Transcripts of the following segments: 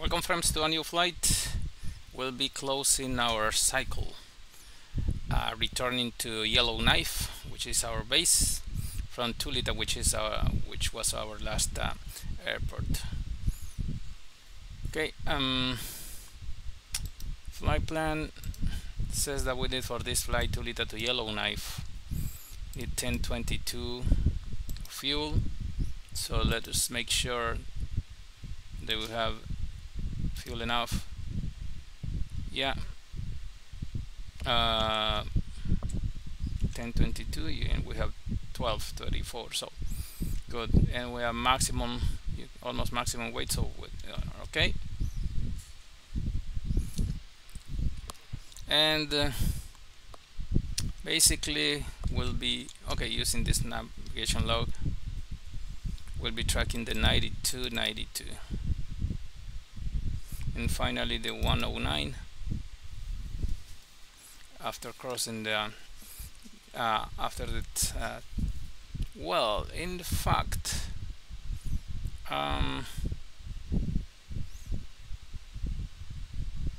Welcome friends to a new flight. We'll be closing our cycle, uh, returning to Yellowknife, which is our base, from Tulita, which is our, which was our last uh, airport. Okay, um, flight plan says that we need for this flight Tulita to Yellowknife need 1022 fuel. So let us make sure they will have fuel enough. Yeah. Uh, 1022 and we have 1234 so good. And we have maximum almost maximum weight so uh, okay. And uh, basically we'll be okay using this navigation log we'll be tracking the 92 92 and finally the 109 after crossing the uh, after that uh, well in fact um,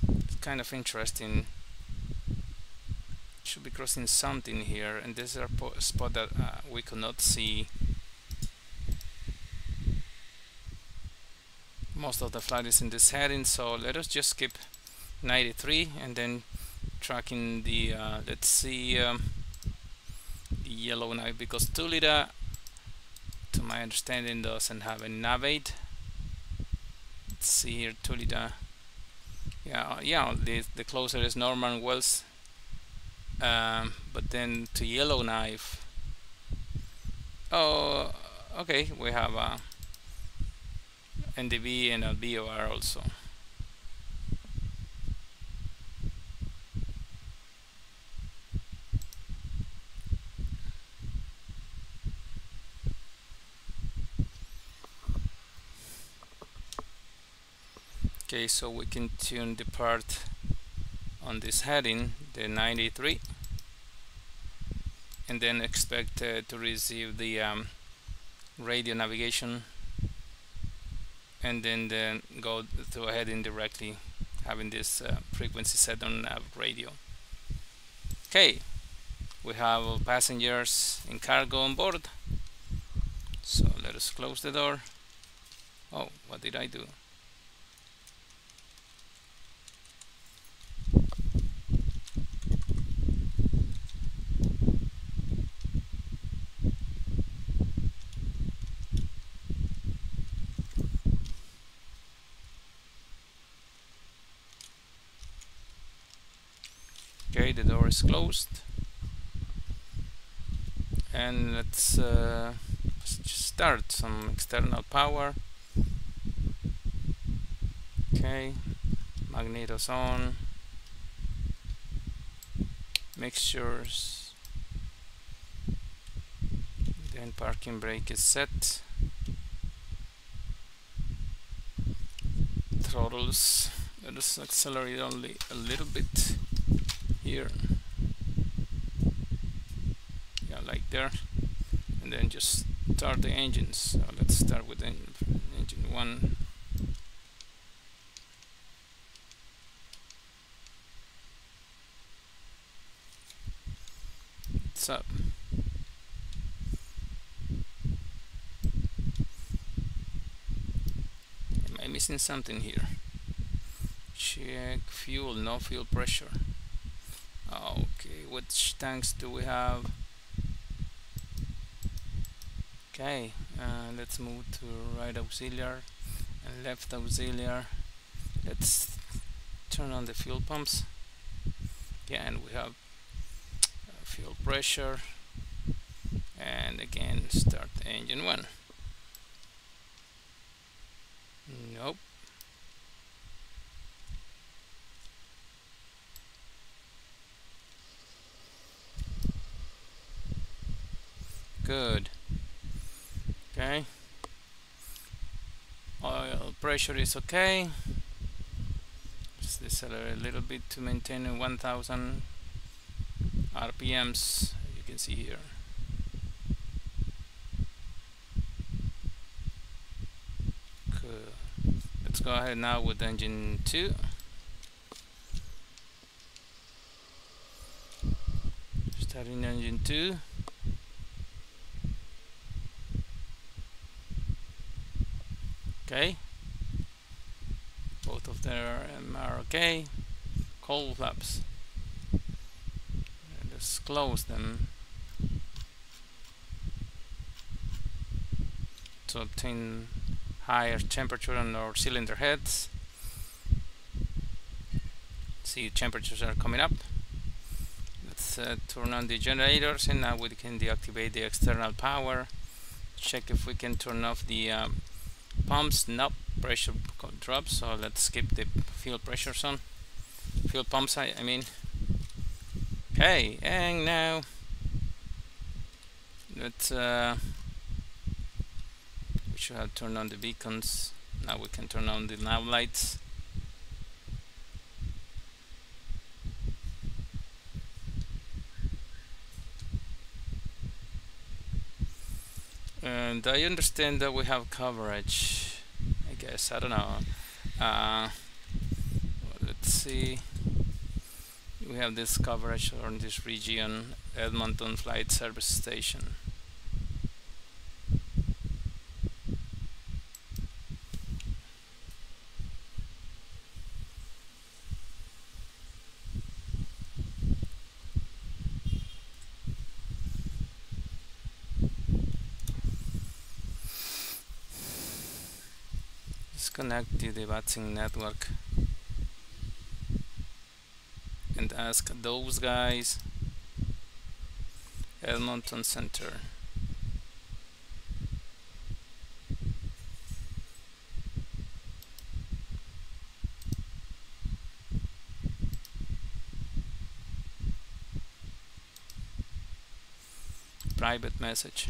it's kind of interesting. Should be crossing something here and this is a spot that uh, we could not see most of the flight is in this heading so let us just skip 93 and then tracking the uh, let's see um, the Yellowknife because Tulita to my understanding doesn't have a navigate let's see here Tulita. Yeah yeah the, the closer is Norman Wells um, but then to Yellowknife. Oh okay we have a NDB and LBOR also. Okay, so we can tune the part on this heading, the 93, and then expect uh, to receive the um, radio navigation and then then go to ahead and directly having this uh, frequency set on nav radio. Okay we have passengers and cargo on board. So let us close the door. Oh what did I do okay the door closed. And let's, uh, start some external power. Okay magnetos on. Mixtures. Then parking brake is set. Throttles. Let us accelerate only a little bit here like there and then just start the engines. So let's start with en engine 1 what's up. Am I missing something here? Check fuel no fuel pressure. Okay which tanks do we have okay uh, let's move to right auxiliary and left auxiliary. Let's turn on the fuel pumps. Yeah and we have uh, fuel pressure. And again start engine one. Nope. Good okay? Oil pressure is okay. Just decelerate a little bit to maintain 1000 RPMs you can see here. The let's go ahead now with engine 2 starting engine 2 okay both of them are okay cowl flaps. Let's close them to obtain higher temperature on our cylinder heads. See temperatures are coming up. Let's uh, turn on the generators and now we can deactivate the external power. Check if we can turn off the um, pumps nope pressure drops so let's skip the fuel pressure on. Fuel pumps I, I mean. Okay and now let's uh, we should have turned on the beacons. Now we can turn on the nav lights and I understand that we have coverage I guess I don't know. Uh, let's see. We have this coverage on this region Edmonton Flight Service Station connect to the VATSIM network and ask those guys Edmonton Center. Private message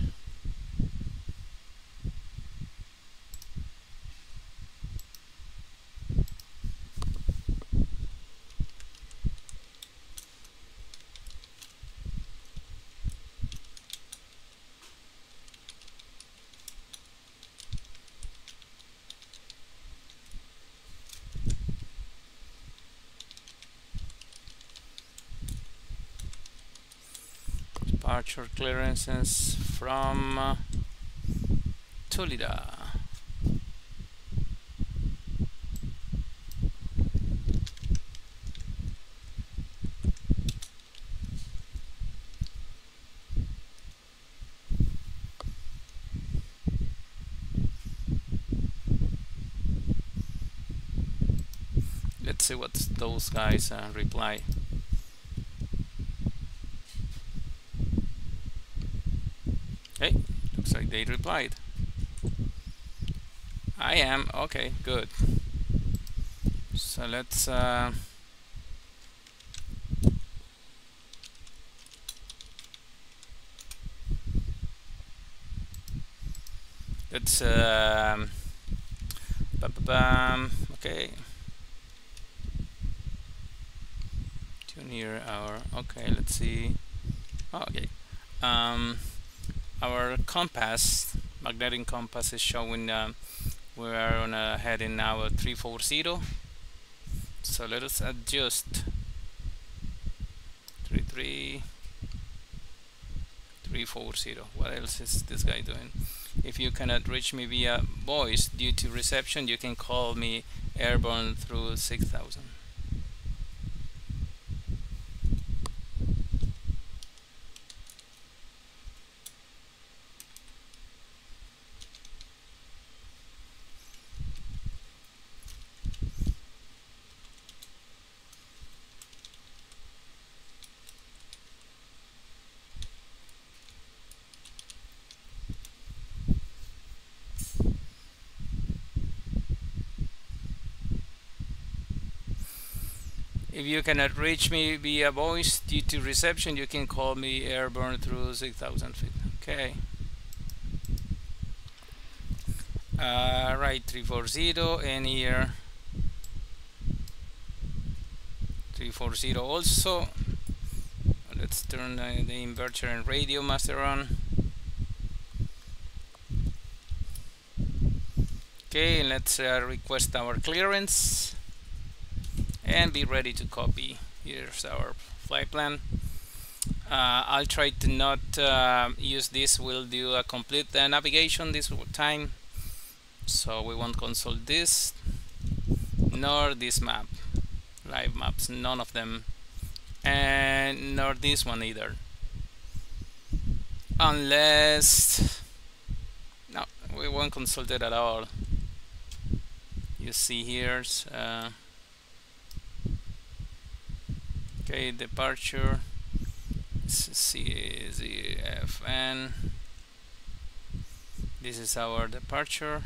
clearances from uh, Tulita. Let's see what those guys uh, reply. Okay, looks like they replied. I am, okay, good. So let's uh, let's um, bam, bam, okay tune here our okay let's see oh, okay um, our compass magnetic compass is showing um, we are on a heading now at 340 so let us adjust. 33 340 what else is this guy doing? If you cannot reach me via voice due to reception you can call me airborne through 6000 If you cannot reach me via voice due to reception, you can call me airborne through 6,000 feet. Okay. Uh, right, 340 and here 340 also. Let's turn uh, the inverter and radio master on. okay let's uh, request our clearance and be ready to copy. Here's our flight plan. Uh, I'll try to not uh, use this. We'll do a complete uh, navigation this time. So we won't consult this nor this map. Live maps none of them. And nor this one either. Unless no we won't consult it at all. You see here uh, okay departure CZFN this is our departure.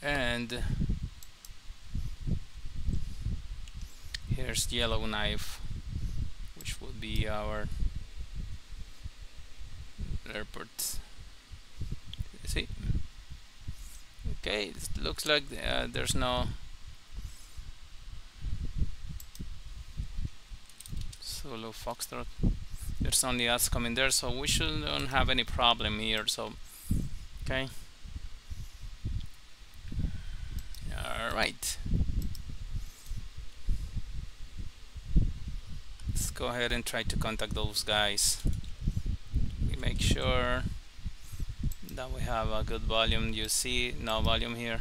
And here's Yellowknife which will be our airport see okay it looks like uh, there's no solo foxtrot. There's only us coming there so we shouldn't have any problem here so okay. All right. Let's go ahead and try to contact those guys. Make sure that we have a good volume. You see no volume here?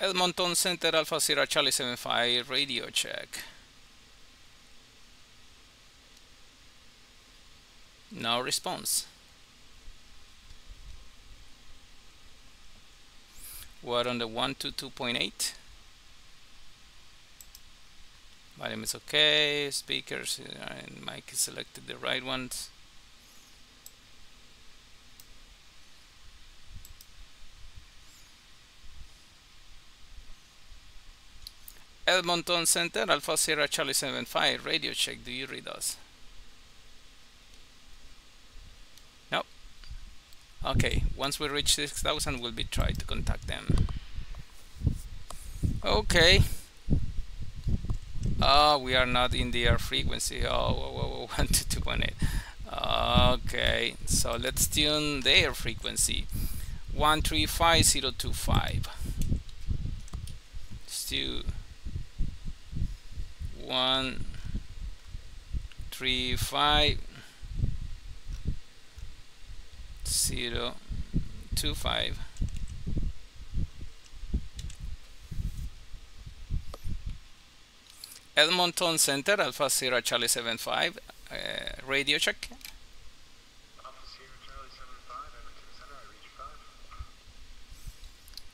Edmonton Center Alpha Sierra Charlie 75 radio check. No response We're on the 122.8. Volume is okay. Speakers uh, and mic is selected the right ones. Edmonton Center, Alpha Sierra Charlie 75, radio check, do you read us? Okay once we reach 6000 we'll be trying to contact them. Okay. Oh we are not in the air frequency. Oh whoa, whoa, whoa, 1 to 2.8 okay so let's tune their frequency. 135025 still one three five zero two five Edmonton Center Alpha Sierra Charlie 75 uh, radio check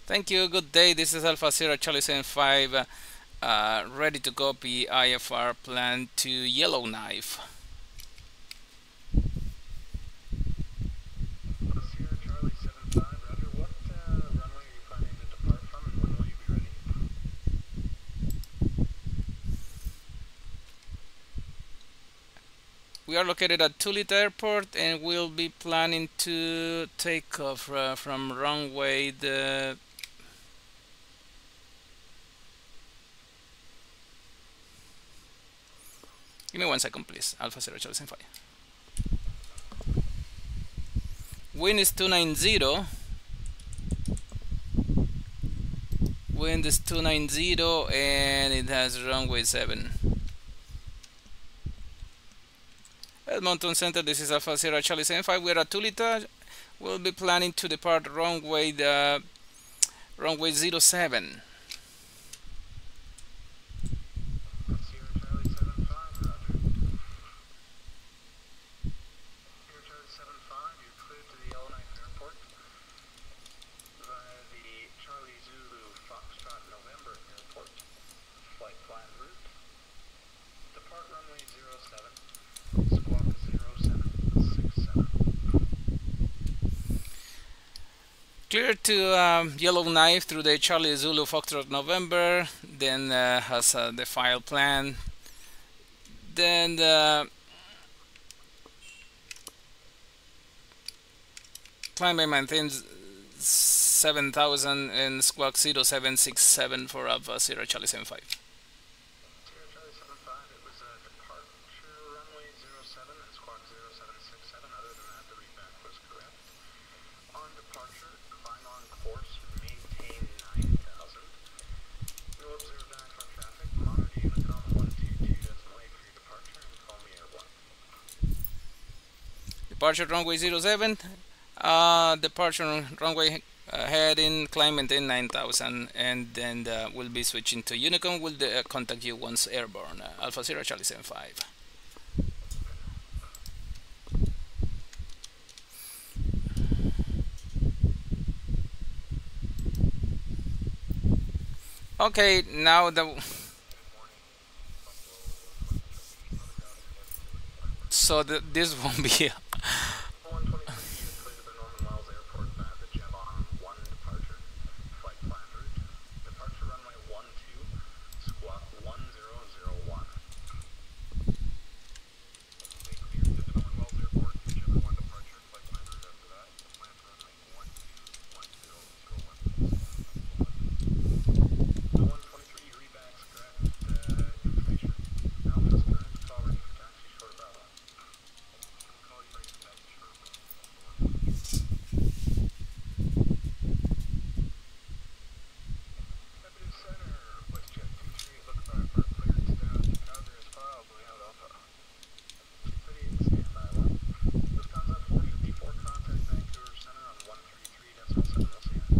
Thank you. Good day. This is Alpha Sierra Charlie 75 uh, ready to copy IFR plan to Yellowknife. We are located at Tulita Airport and we'll be planning to take off uh, from runway the Give me one second please, Alpha Zero Charlie 5. Wind is 290 Wind is 290 and it has runway 7 Edmonton Center, this is Alpha Sierra Charlie 75. We're at Tulita. We'll be planning to depart runway the runway 07. Clear to um, Yellowknife through the Charlie Zulu Foxtrot November, then uh, has uh, the file plan, then the climb and maintain 7000 and squawk 0767 for Alpha Sierra Charlie 75. Sierra Charlie 75, it was a departure runway 07 and squawk 0767. Other than that, the readback was correct. On departure, climb on course, maintain 9000. No observed actual traffic. Monitor Unicom 122 decimal 8 for your departure and call me at 1. Departure runway 07. Uh, departure runway uh, heading climb maintain 9000 and then uh, we'll be switching to Unicom. We'll uh, contact you once airborne. Uh, Alpha 0 Charlie 75. Okay, now the so the, this won't be 123, you clear to the Norman Wells Airport, uh, the Jevon 1 departure. Flight plan route. Departure runway 12, squawk 1001. Stay clear to the Norman Wells Airport, Jevon 1 departure. Flight plan route after that. Plan for runway 12, 1001. The 123 rebacks correct uh, information. Alpha's correct. Call ready for taxi, short Bravo. Call you ready for taxi, short Bravo. Deputy Center, WestJet 23, look by for clearance down to Calgary as filed, we have Alpha. 238 standby one. Lufthansa 454, contact Vancouver Center on 133 decimal 7 LCN.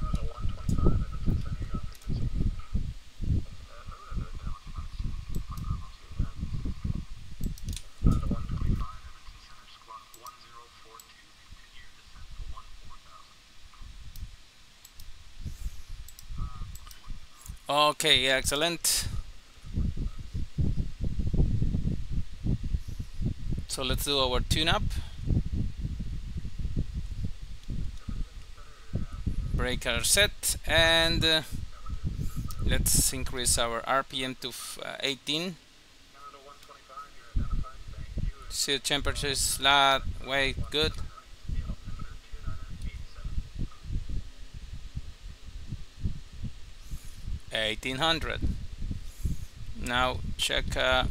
Canada 125, Edmonton Center, you're on frequency. Canada 125, Edmonton Center, squawk 1042, continue your descent to 14000. Okay. Excellent. So let's do our tune-up. Breaker set and uh, let's increase our RPM to uh, 18. Canada 125, you're identified, thank you. See the temperature is flat, weight good. The altimeter 2987. 1800 now check uh,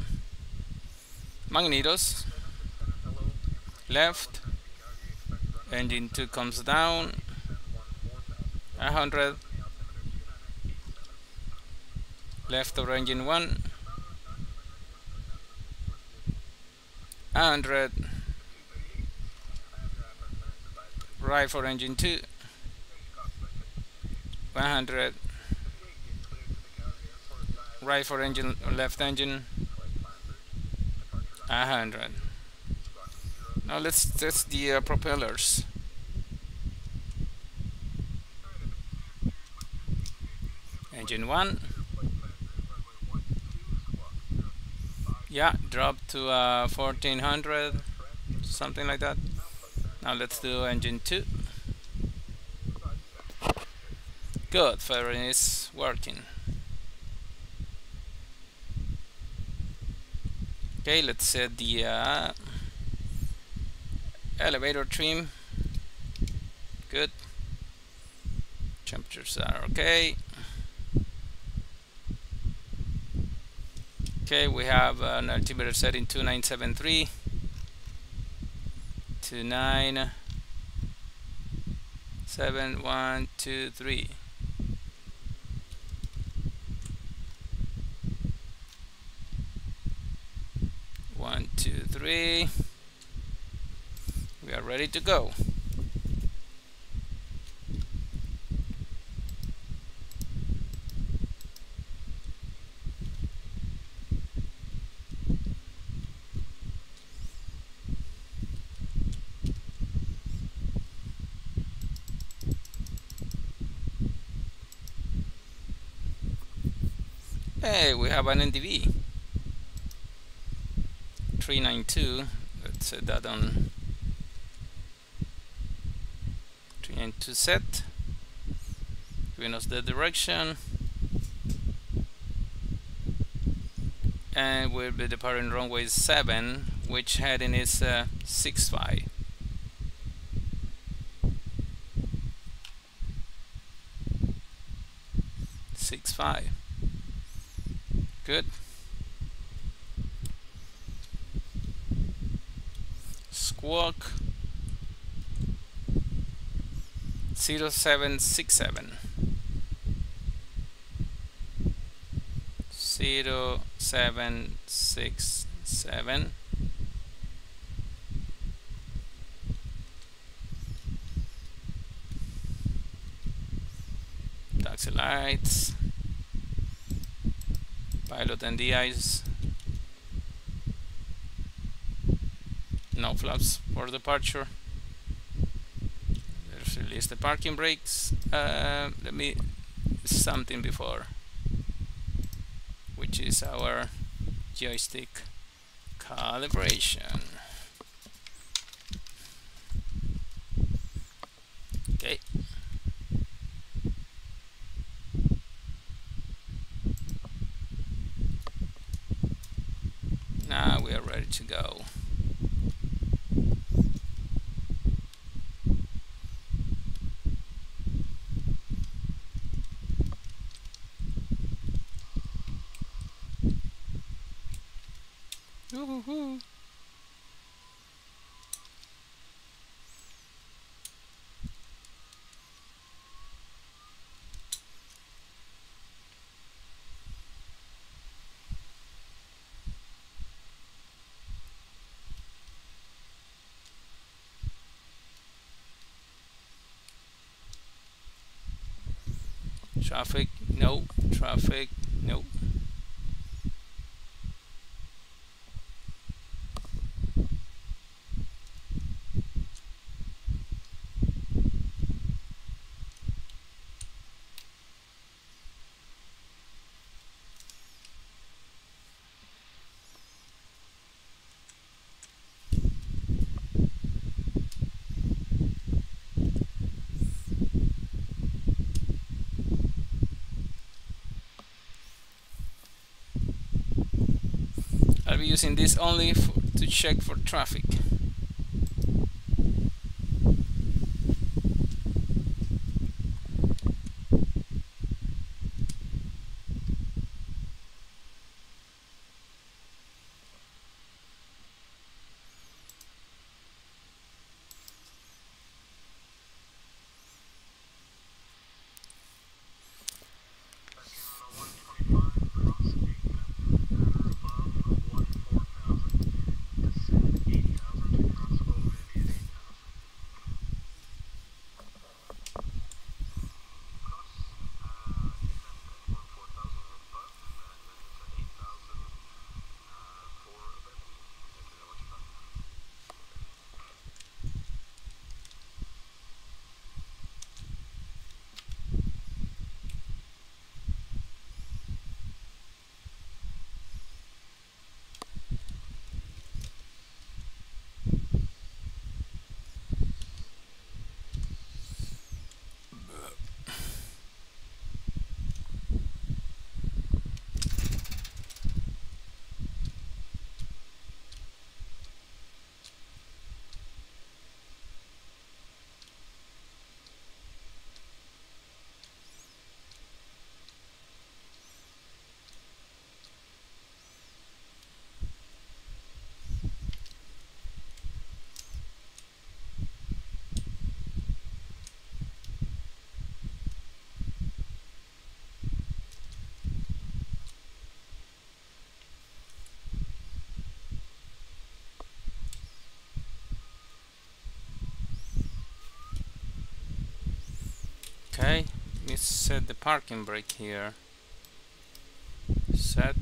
magnetos. Left. Engine 2 comes down. 100 left of engine 1 100 right for engine 2 100 right for engine left engine. 100 now let's test the uh, propellers. Engine 1 yeah drop to uh, 1400 something like that. Now let's do engine 2 good fairing is working okay let's set the uh, elevator trim. Good. Temperatures are okay. Okay we have an altimeter setting 2973 29 7 1 2 3 one two three. We are ready to go. Hey, we have an NDB 392 let's set that on 392 set. Giving us the direction. And we'll be departing runway 7 which heading is uh, 65 65 good 0767 zero seven six seven. Taxi lights. Pilot and DIs no flaps for departure let's release the parking brakes uh, let me something before which is our joystick calibration. Okay. Now we are ready to go. Woohoo! Traffic, no. Traffic, no. I'll be using this only to check for traffic. Okay, let's set the parking brake here. Set.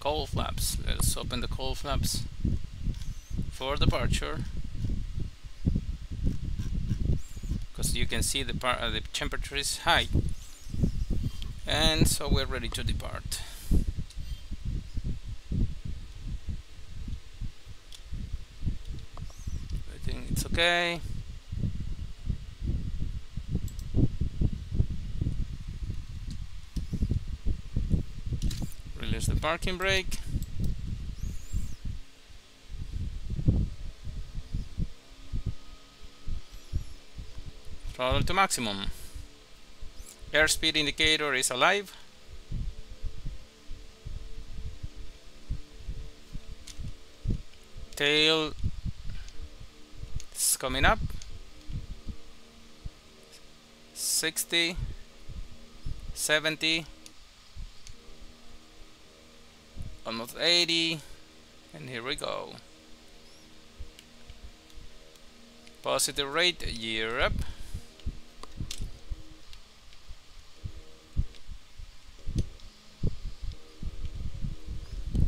Cowl flaps. Let's open the cowl flaps for departure. Because you can see the, uh, the temperature is high. And so we're ready to depart. I think okay. Release the parking brake. Throttle to maximum. Airspeed indicator is alive. Tail coming up. 60 70 almost 80 and here we go. Positive rate Europe.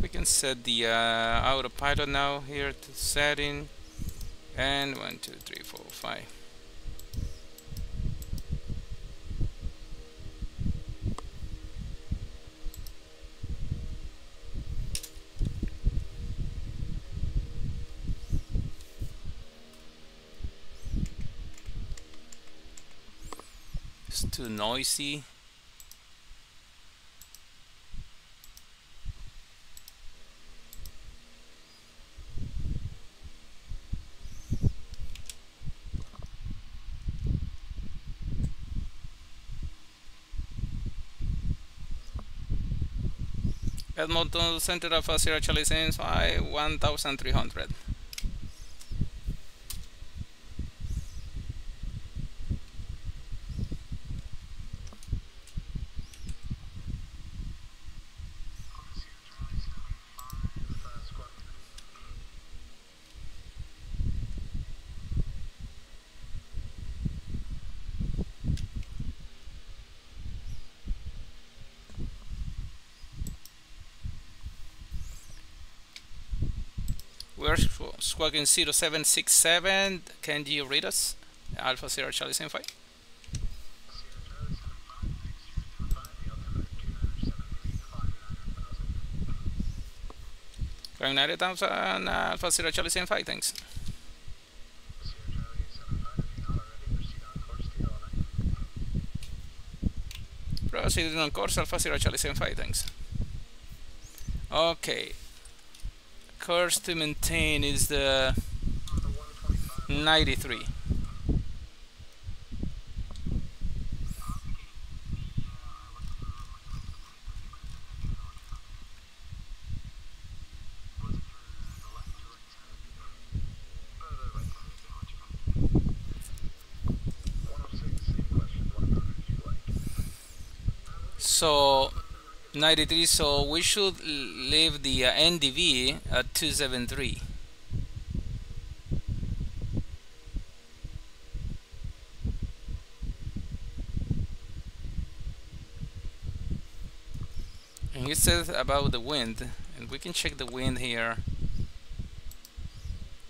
We can set the uh, autopilot now here to setting and one two three four five. It's too noisy Edmonton Center Alpha Sierra Charlie Saints 5 1300 Uh, squad We're squawking 0767 can you read us? Alpha Sierra Charlie Saint 5 Sierra Charlie 75, Going 90,000 you're 29, 73, 59, Alpha Sierra Charlie Saint 5 thanks. Sierra Charlie 75, if you're not already, proceed on course, Proceeding on course Alpha Sierra Charlie Saint 5 thanks. Okay course to maintain is the On the 125, 93 106, same question, what about if you like? So 93 so we should leave the uh, NDB at 273 and it says about the wind and we can check the wind here.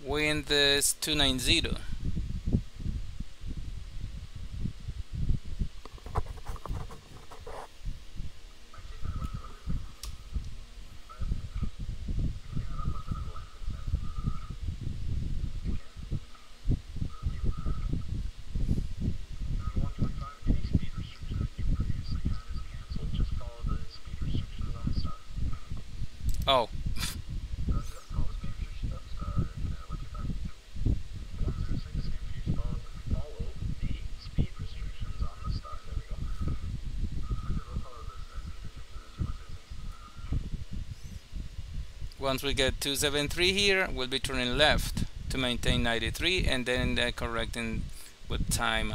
Wind is 290 oh. Once we get 273 here we'll be turning left to maintain 93 and then uh, correcting with time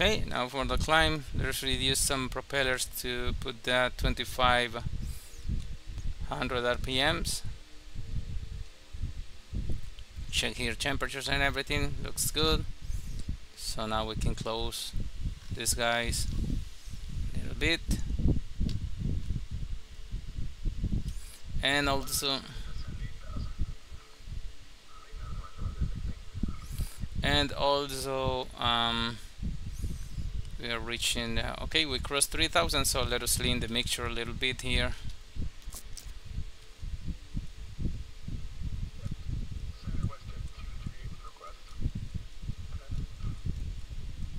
okay now for the climb let's reduce some propellers to put that 2500 rpms check here temperatures and everything looks good. So now we can close these guys a little bit. And also and also um, we are reaching uh, okay we crossed 3000 so let us lean the mixture a little bit here Center West at 2-3 with request. Okay.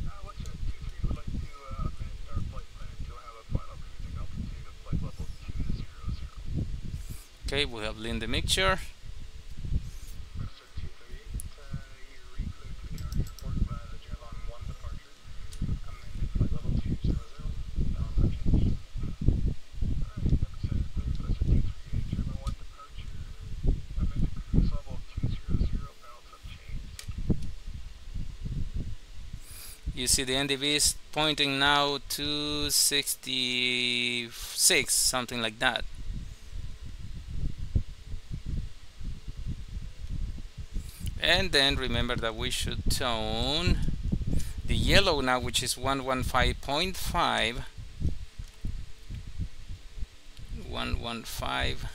Uh, West at 2-3 would like to uh, amend our flight plan to have a final cruising altitude of flight level 200. okay we have leaned the mixture West at 238, uh, you're re-cleared to the county airport via the Jetlon 1 departure. Amended flight level 200, balance unchanged. Alright, next set cleared West at 238, German 1 departure. Amended cruise level 200, balance unchanged. You see the NDB is pointing now to 66 something like that. And then remember that we should tone the yellow now which is 115.5 115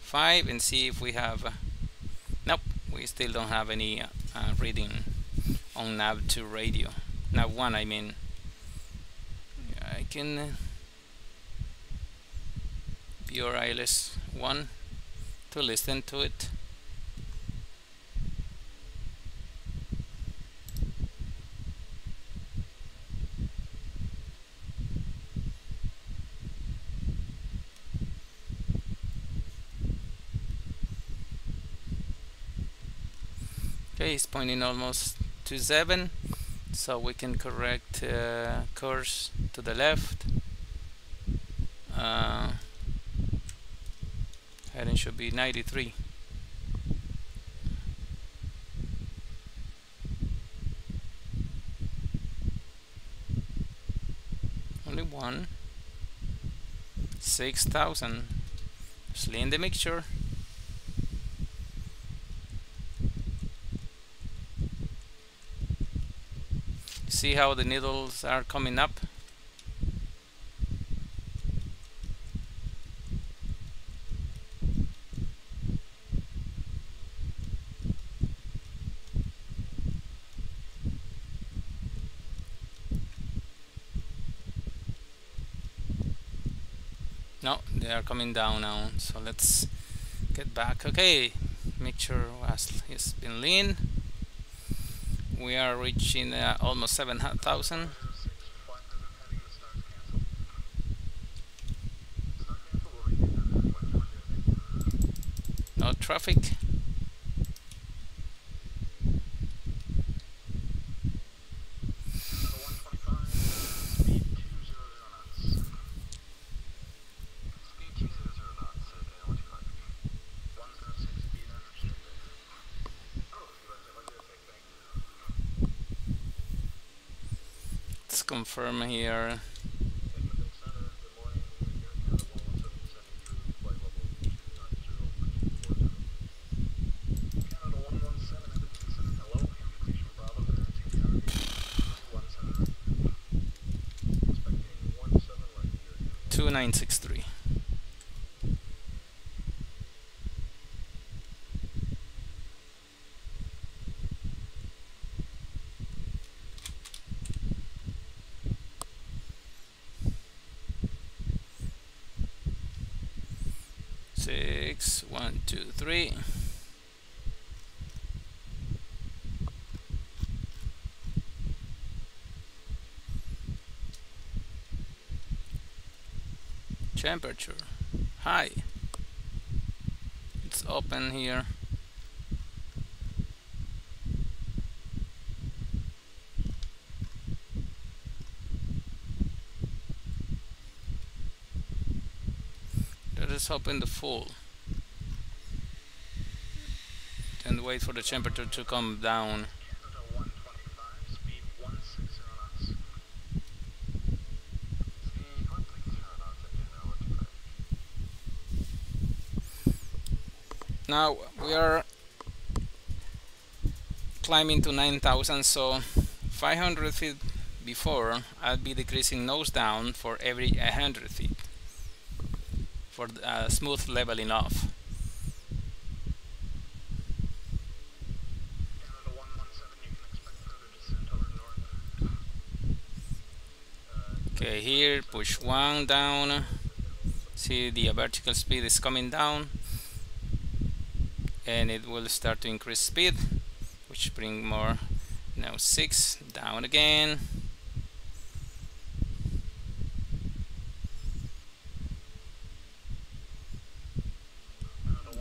5 and see if we have nope we still don't have any uh, uh, reading on nav2 radio. Nav1 I mean. I can uh, view ILS 1 to listen to it it's pointing almost to 7 so we can correct uh, course to the left. Uh, heading should be 93 only one. 6000 Sling the mixture see how the needles are coming up? No they are coming down now so let's get back. Okay mixture was has been lean we are reaching uh, almost 7,000 no flight isn't heading, the star's canceled. Star canceled, we'll redo that when we're doing no traffic Number 125, speed 200 knots. Speed 200 knots at Dana 125. 106 speed unrestricted. Oh, you guys have a good take, thank you. let's confirm here Edmonton Center, good morning. Air Canada 117 sending through flight level 290 Canada 117, Edmonton Center, hello. Invitation Bravo, Quarantine County. 217. Expecting 17 right here. 2963 six one two three temperature. High it's open here. Let us open the full. And wait for the temperature to come down now we are climbing to 9,000 so 500 feet before I'll be decreasing nose down for every 100 feet for uh, smooth leveling off. Okay here push one down. See the vertical speed is coming down and it will start to increase speed which bring more now 6 down again.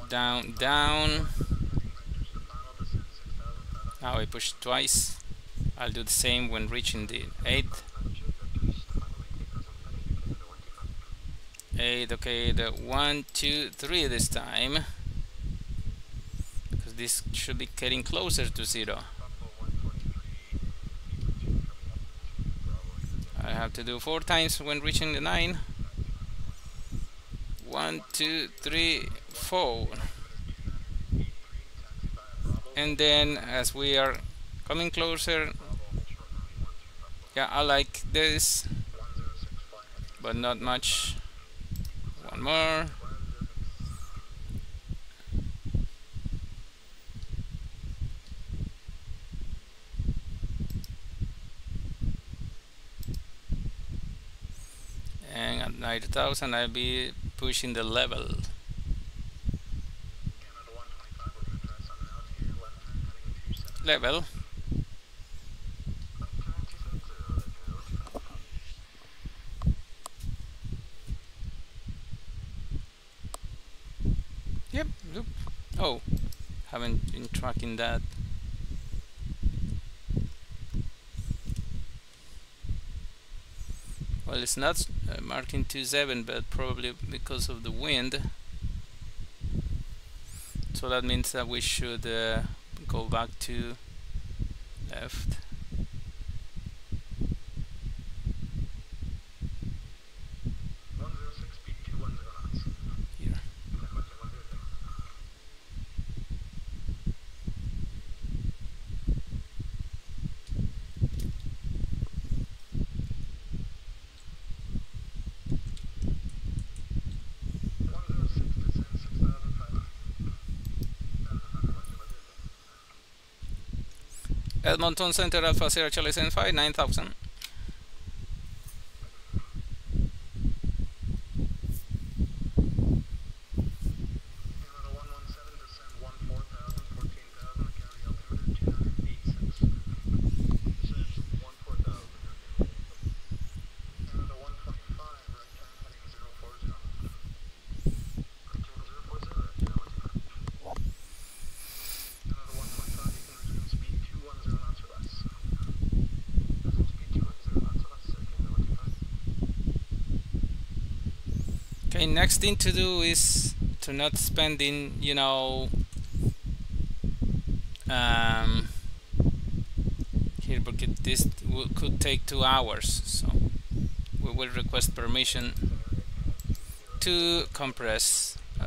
Down down. Now I push twice. I'll do the same when reaching the 8 8 okay the 1 2 3 this time this should be getting closer to 0 I have to do 4 times when reaching the 9 1 2 3 4 and then as we are coming closer yeah I like this but not much. One more and at 9000 I'll be pushing the level. Level? Yep. Oh haven't been tracking that well it's not uh, marking 27 but probably because of the wind. So that means that we should uh, go back to left Edmonton Center Alpha Sierra Charlie 75 9000 next thing to do is to not spending, you know, um, here because this could take two hours, so we will request permission to compress. Uh,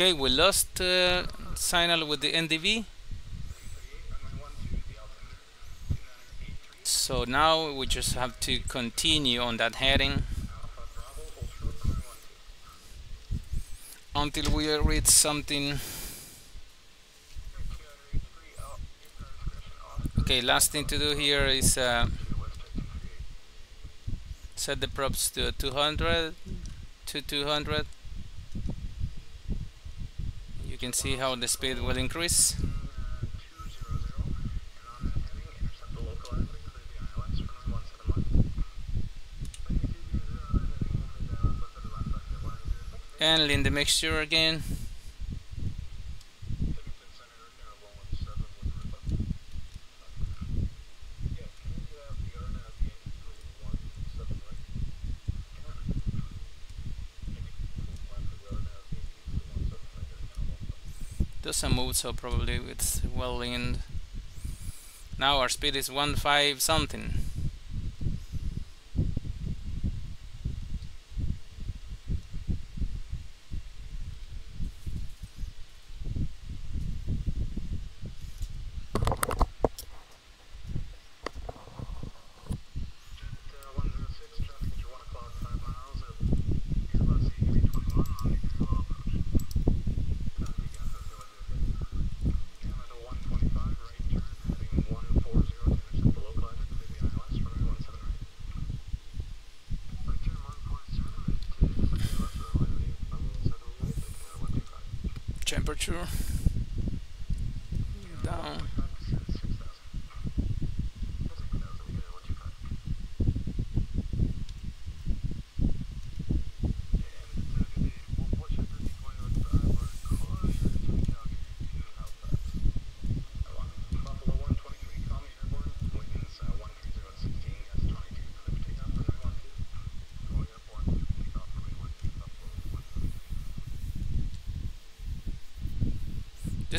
Okay, we lost uh, signal with the NDB. So now we just have to continue on that heading until we reach something. Okay, last thing to do here is uh, set the props to 200 to 200 you can see how the speed will increase. And lean the mixture again some moves, so probably it's well leaned. Now our speed is 1.5 something. temperature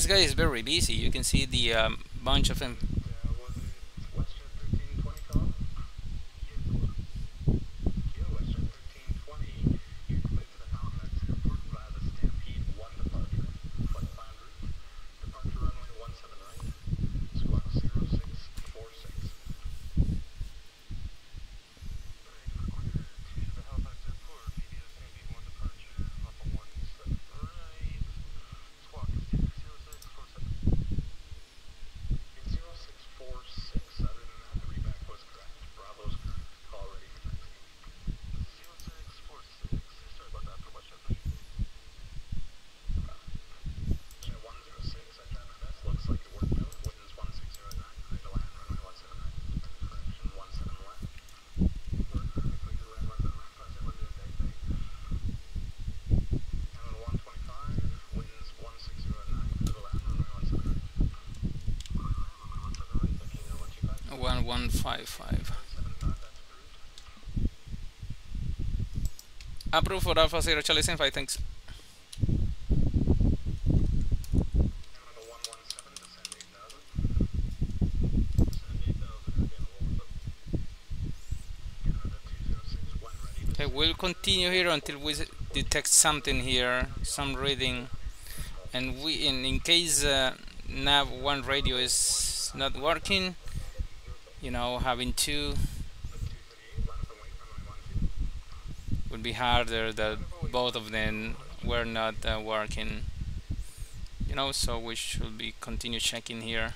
this guy is very busy. You can see the um, bunch of him. 155 approve for alpha 0 Charlie Sim 5 thanks. Okay we'll continue here until we detect something here some reading. And we in, in case uh, nav one radio is not working you know having two would be harder that both of them were not uh, working. You know so we should be continue checking here.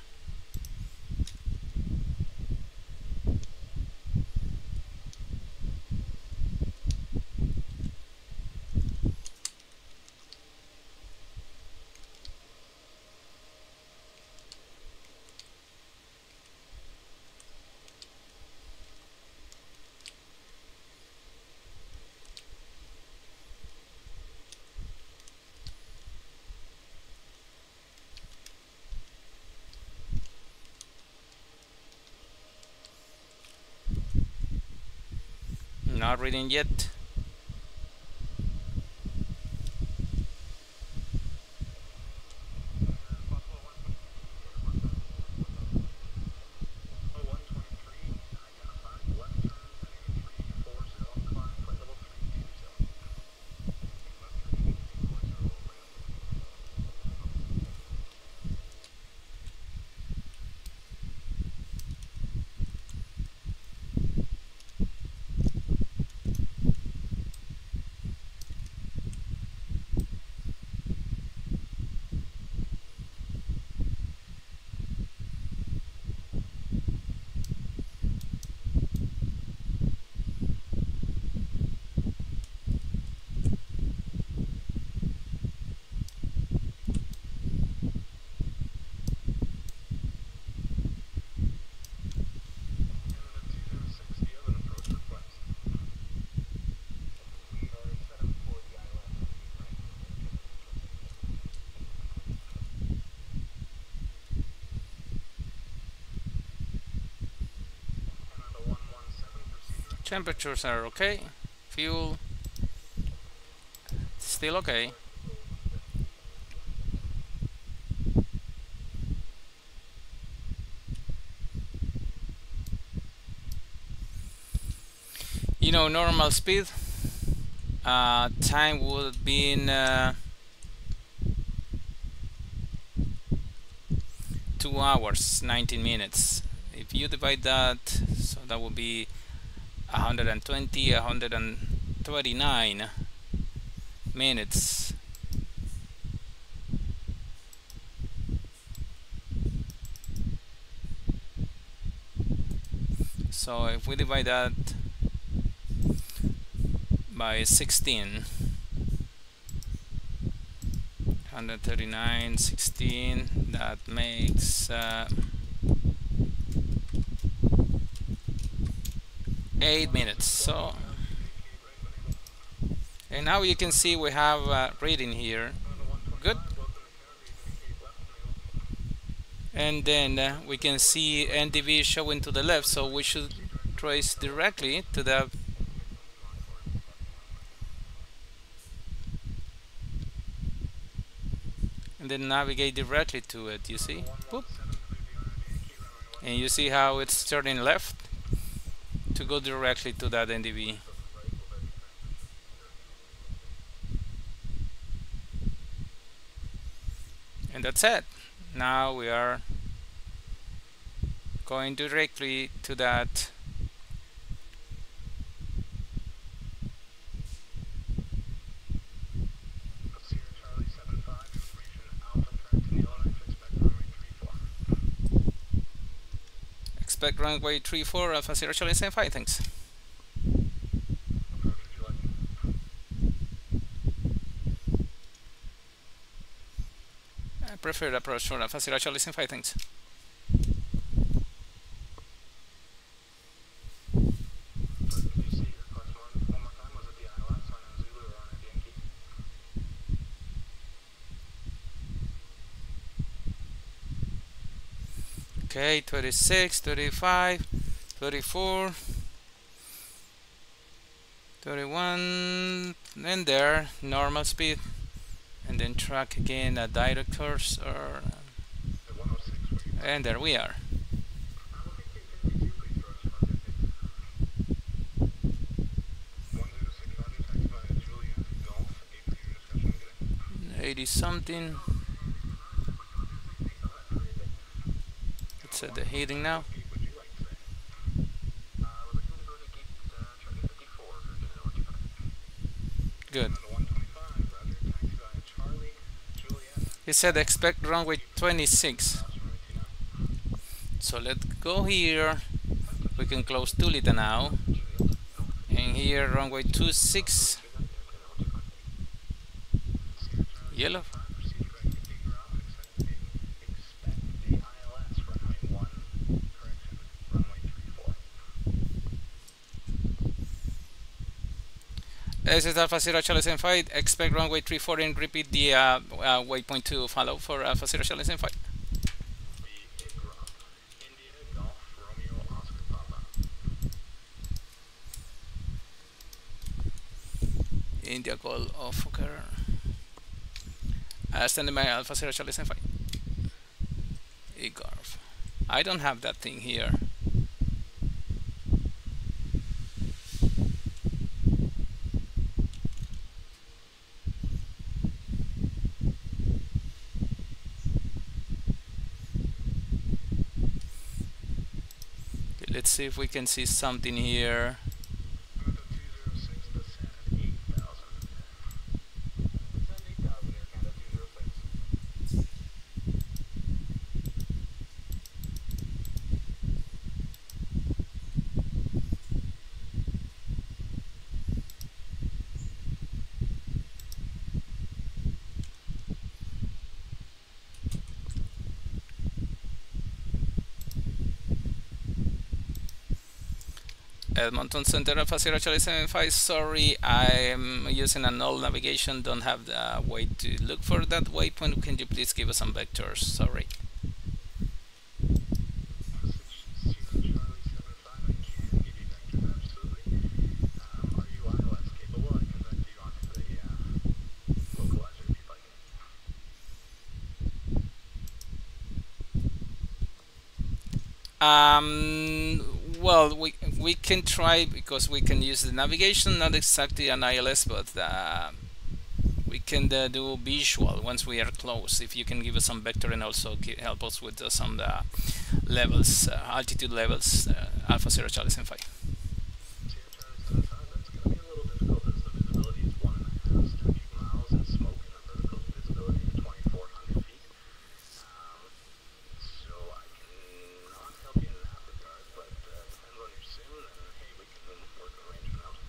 not reading yet. temperatures are okay fuel still okay. You know normal speed uh, time would have been uh, two hours 19 minutes. If you divide that so that would be 120 139 minutes. So if we divide that by 16 139 16 that makes uh, 8 minutes so. And now you can see we have reading here. Good. And then uh, we can see NDB showing to the left so we should trace directly to the and then navigate directly to it you see? Boop. and you see how it's turning left to go directly to that NDB and that's it. Now we are going directly to that expect runway 34 Alpha Sierra Charlie 75 thanks. I prefer approach for Alpha Sierra Charlie 75 thanks okay 26 35 34 31 and there normal speed and then track again a directors or and there we are Eighty something. Set the heating now. Good. He said expect runway 26. So let's go here. We can close Tulita now. And here runway 26. Yellow. This is Alpha Zero Charlie 75. Expect runway 34 and repeat the uh, uh, waypoint to follow for Alpha Zero Charlie 75. India Golf Ofoker. Uh, standing by Alpha Zero Charlie 75. Egarf. I don't have that thing here. Okay, let's see if we can see something here. Edmonton Center Alpha Sierra 75 sorry I'm using an old navigation don't have the way to look for that waypoint. Can you please give us some vectors? Sorry um well we can try because we can use the navigation not exactly an ILS but uh, we can uh, do visual once we are close. If you can give us some vector and also help us with uh, some uh, levels uh, altitude levels alpha 0 charlie 5 Sierra Charlie 75, that's going to be a little difficult as the visibility is one and a half statute miles and smoke and a vertical visibility of 2,400 feet. Um, so I cannot help you in that regard, but uh, depends on your sim, and hey, we can work an arrangement out.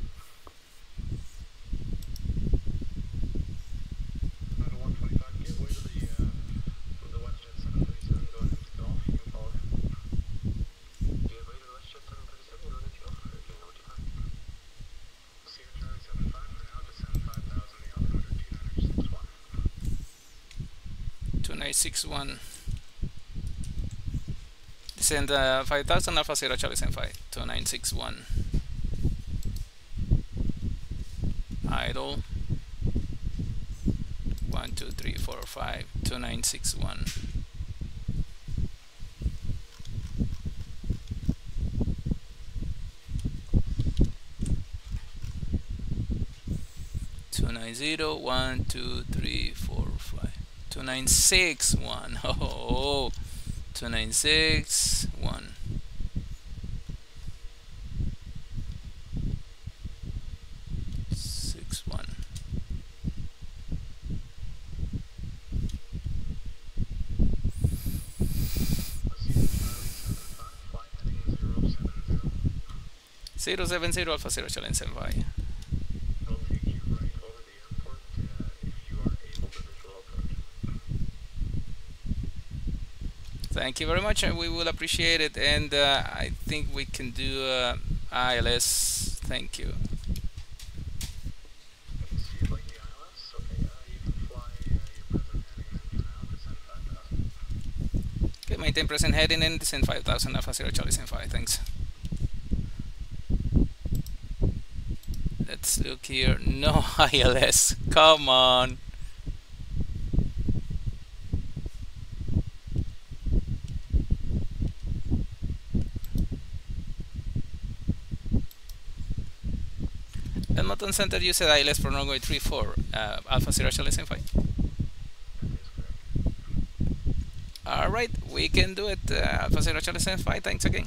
Out of 125, give way to the, uh, the WestJet 737 going into golf. You can follow him. Give way to the WestJet 737 going into golf. Okay, know what you have. Sierra Charlie 75 for now, descend 5,000, the altimeter 2961. 2961 descend uh, 5000 alpha 0 charlie 5 2961 idle. 1 2 3 4 5 2961 Two nine zero one two three four five two nine six one. Oh two nine six one. six one. Sierra Charlie 75, fly heading 070. zero seven zero alpha zero challenge seven five We'll take you right over the airport uh, if you are able to visual approach. Thank you very much. We will appreciate it, and uh, I think we can do uh, ILS. Thank you. Okay, you can fly your present heading then for now, descend 5,000. Okay, maintain present heading and descend 5000 alpha 0 charlie 5. Thanks. Let's look here. No ILS. Come on. Center used ILS for runway 34 uh, Alpha 0 Charlie 5. That is correct. All right, we can do it. Uh, Alpha Zero Charlie 75. Thanks again.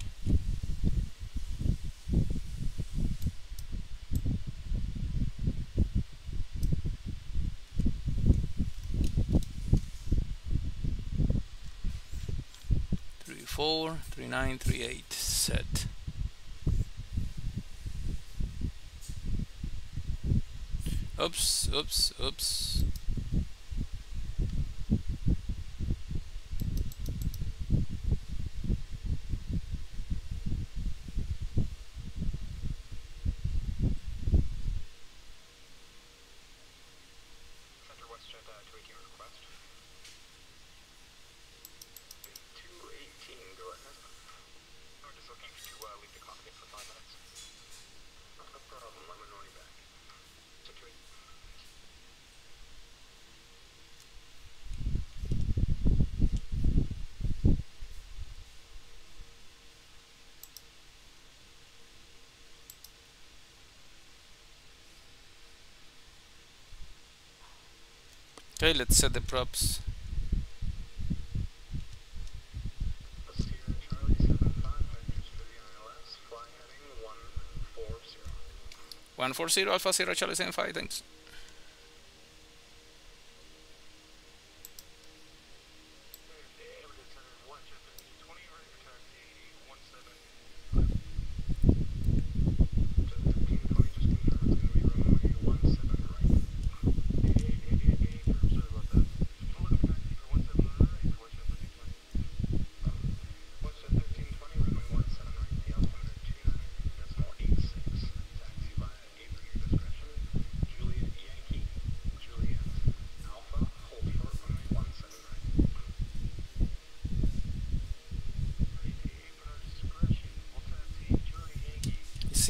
nine three eight set. Oops, oops, oops. Center WestJet uh, 218 request. 218, go ahead. We're just looking to uh, leave the cockpit for five minutes. Not a problem, let me know when you're back. Check 218. Let's set the props. Sierra Charlie 75, vectors for the ILS, fly heading 140. 140 Alpha 0 Charlie 75, thanks.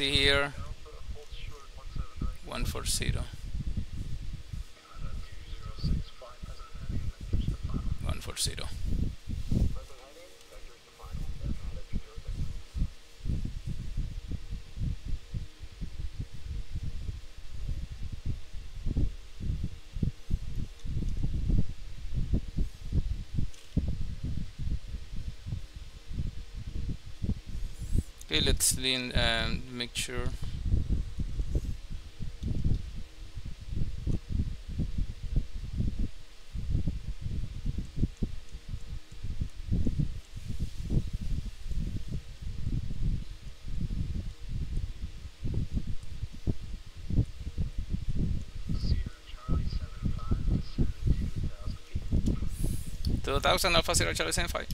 see here. 140 okay let's lean and make sure Two thousand Alpha Zero Charlie Seven Five.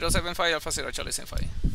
075 Alpha 0 Charlie Senpai.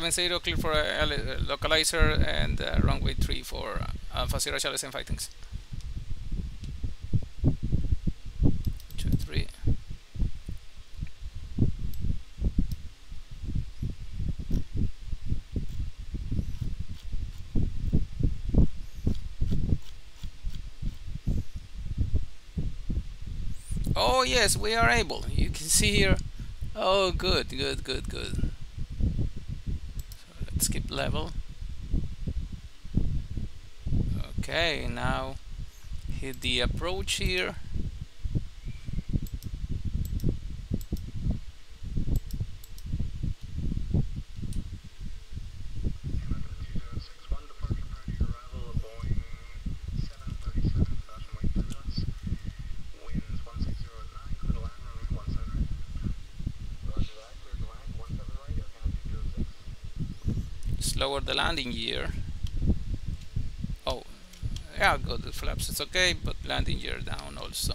070 clear for uh, localizer and uh, runway 3 for uh, Alpha Sierra and fightings. 2 3 Oh yes, we are able. You can see here. Oh good, good, good, good level. Okay now hit the approach here lower the landing gear. Oh yeah good the flaps. It's okay but landing gear down also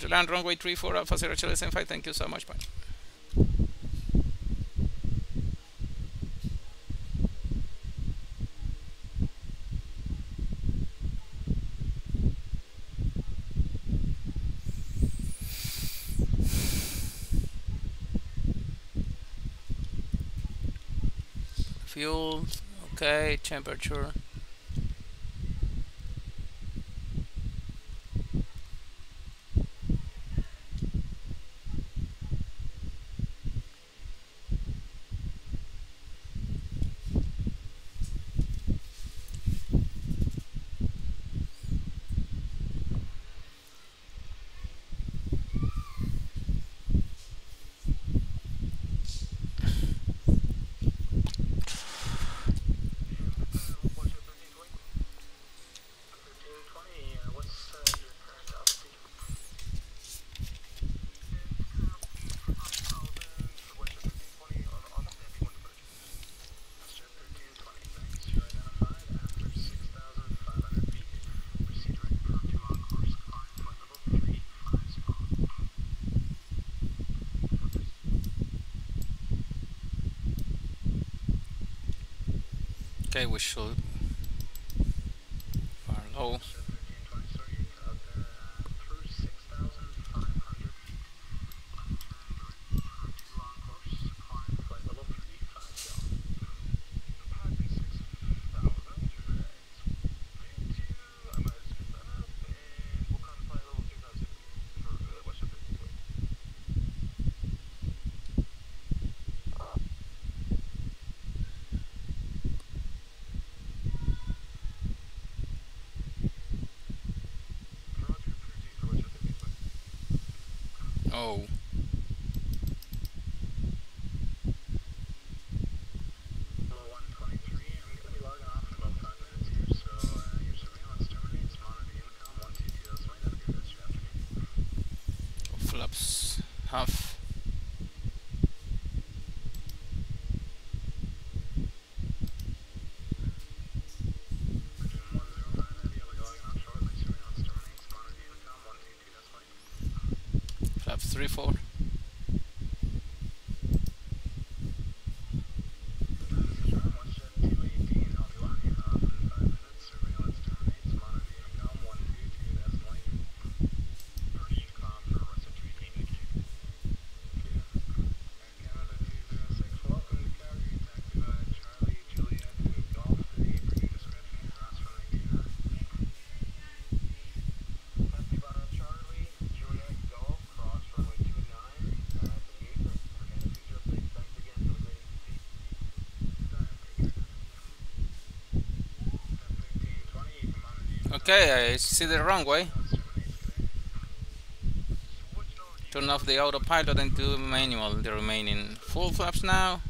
Clear to land runway 34 Alpha Sierra Charlie 75. Thank you so much. Bye. Fuel, okay, temperature. Okay, we should far low. Okay, I see the runway. Turn off the autopilot and do manual the remaining full flaps now.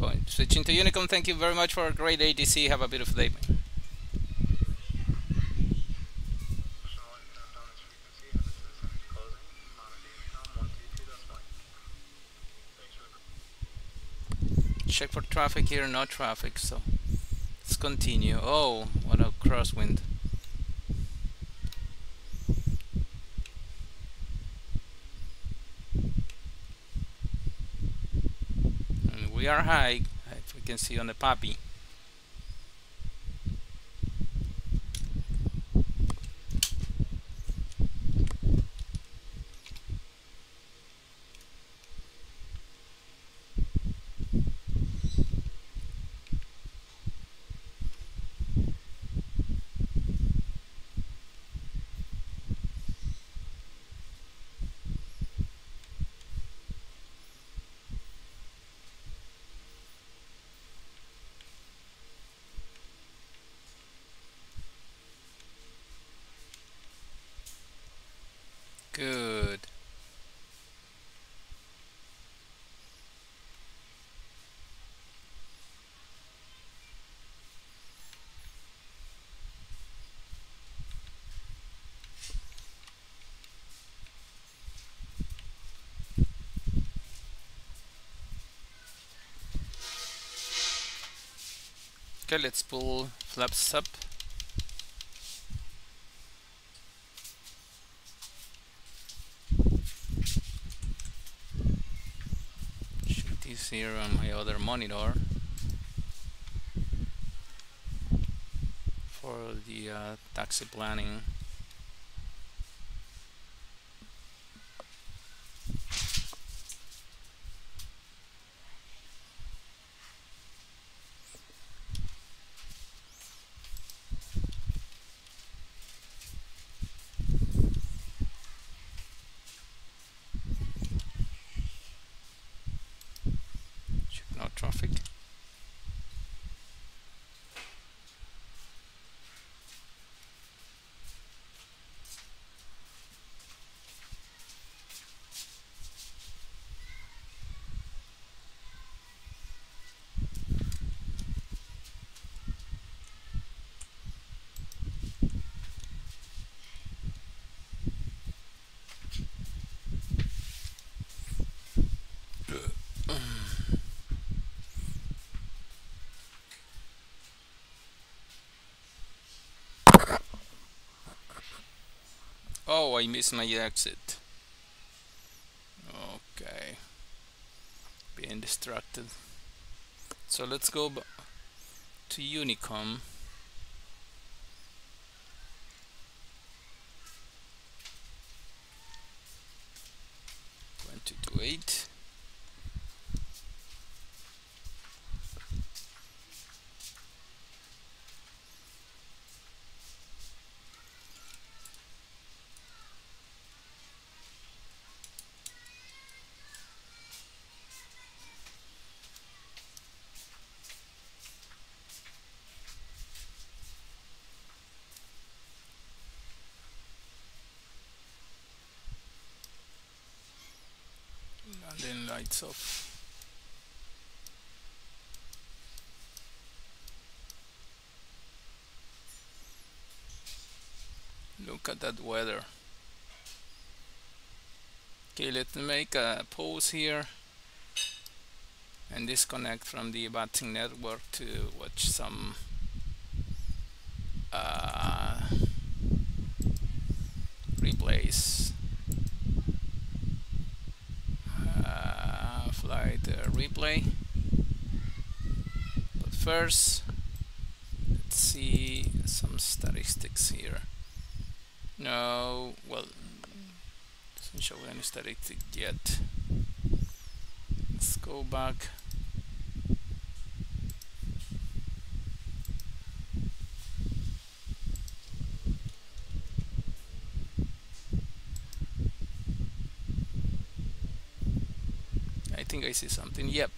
Going switching to Unicom. Thank you very much for a great ATC. Have a beautiful day. For traffic here no traffic so let's continue. Oh what a crosswind. And we are high as we can see on the PAPI Good. Okay, let's pull flaps up. Shoot this here on my other monitor for the uh, taxi planning. Check no traffic. Oh, I missed my exit. Okay. Being distracted. So let's go to Unicom. Twenty to eight. Then lights up Look at that weather. Okay, let's make a pause here and disconnect from the VATSIM network to watch some uh, replays. Uh, uh, replay. But first, let's see some statistics here. No, well, doesn't show any statistics yet. Let's go back. I think I see something. Yep.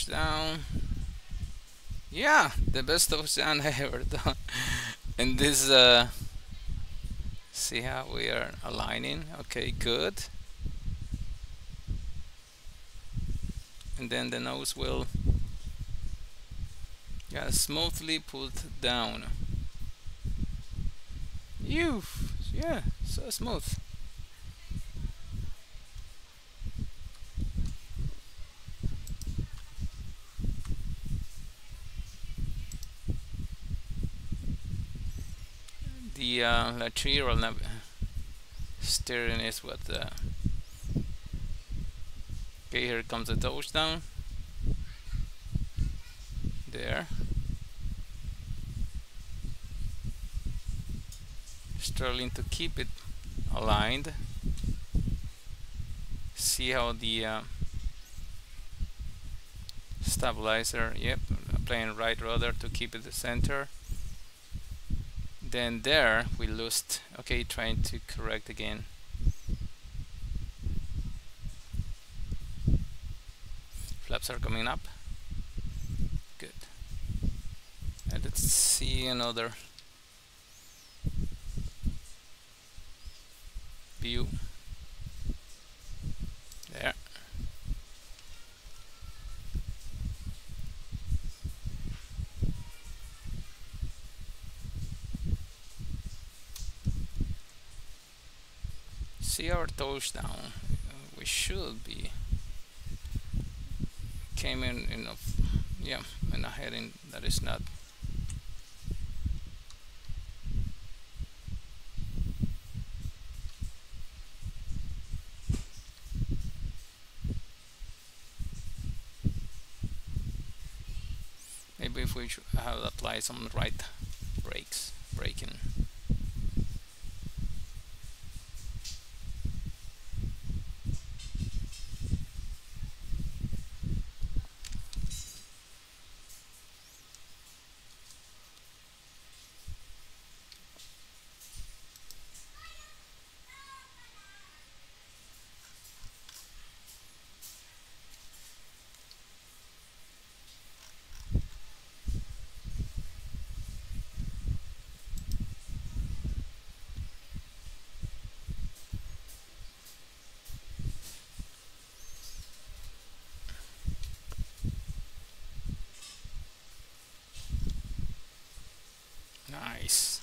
Touchdown. Yeah, the best touchdown I ever done. and this, uh, see how we are aligning. Okay, good. And then the nose will, yeah, smoothly put down. You, yeah, so smooth. The uh, lateral steering is what the okay here comes the touchdown. There. Struggling to keep it aligned. See how the uh, stabilizer yep applying right rudder to keep it the center then there we lost. Okay trying to correct again. Flaps are coming up. Good. And let's see another view there see our touchdown uh, we should be. Came in in a yeah in a heading that is not. Maybe if we should have applied some right brakes braking Nice.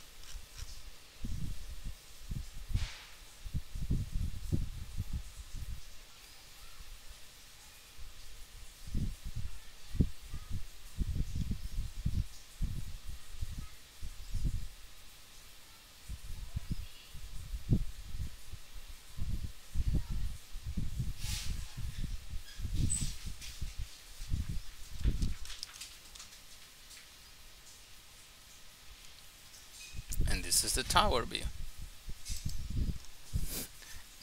and this is the tower view.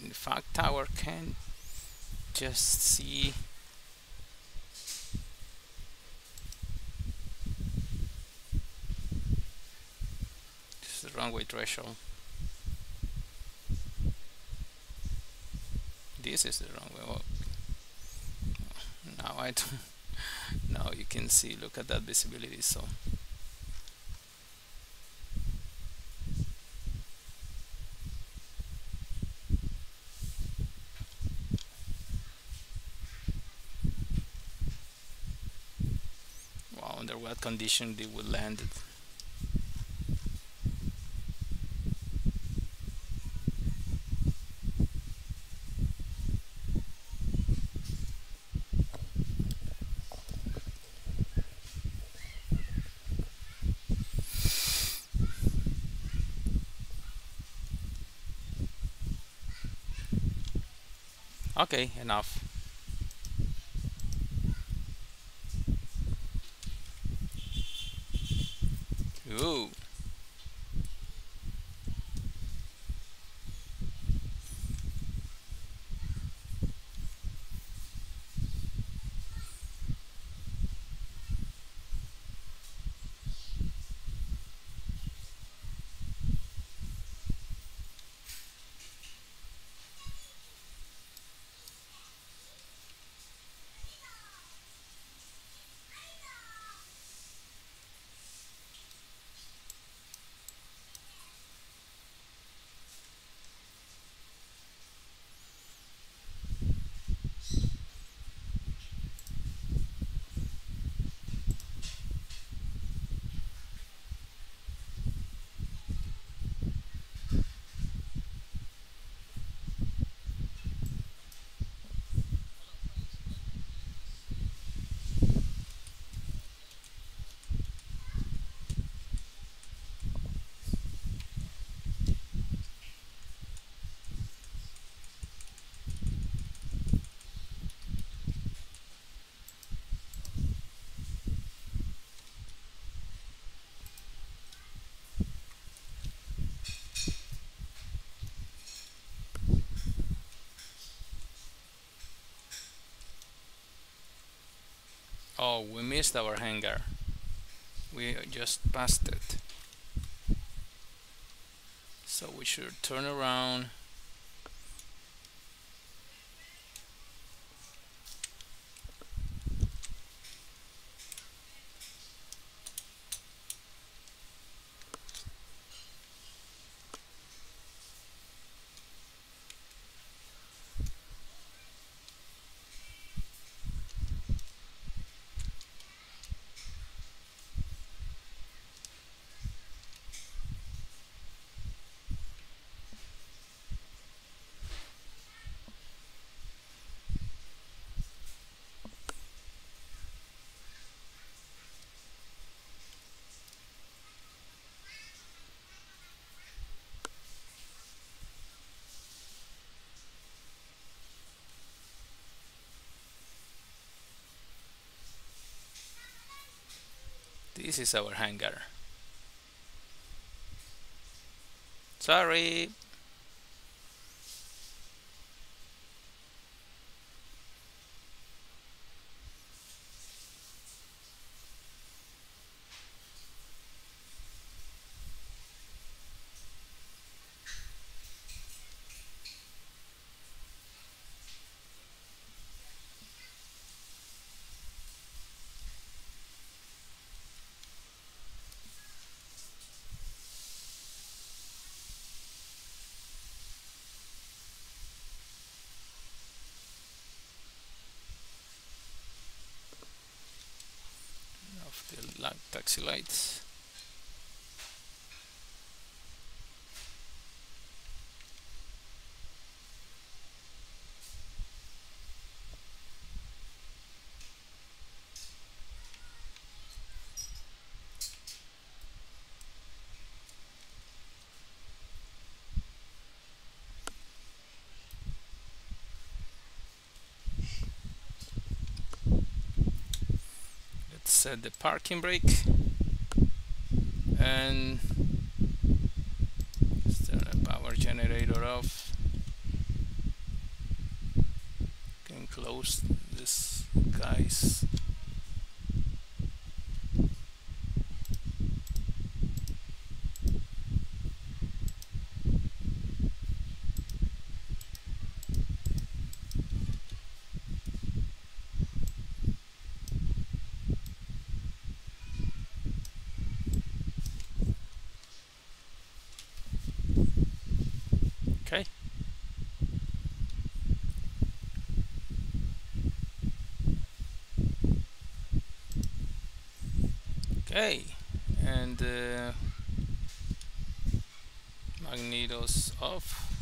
In fact tower can just see this is the runway threshold. This is the runway oh. now I don't. Now you can see look at that visibility so condition they would land it. Okay enough oh we missed our hangar. We just passed it. So we should turn around This is our hangar. Sorry. Off the set the parking brake and turn the power generator off. Can close this guys. Okay. Okay, and uh, magnetos off.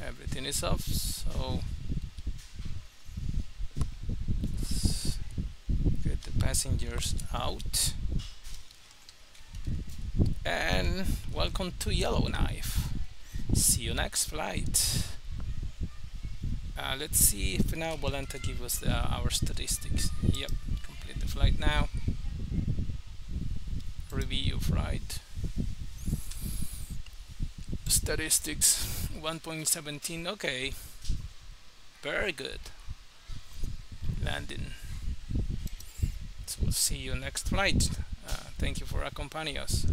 Everything is off, so let's get the passengers out. And welcome to Yellowknife. See you next flight. Uh, let's see if now Volanta give us the, our statistics. Yep, complete the flight now. Flight. Statistics 1.17. Okay, very good. Landing. So we'll see you next flight. Uh, thank you for accompanying us.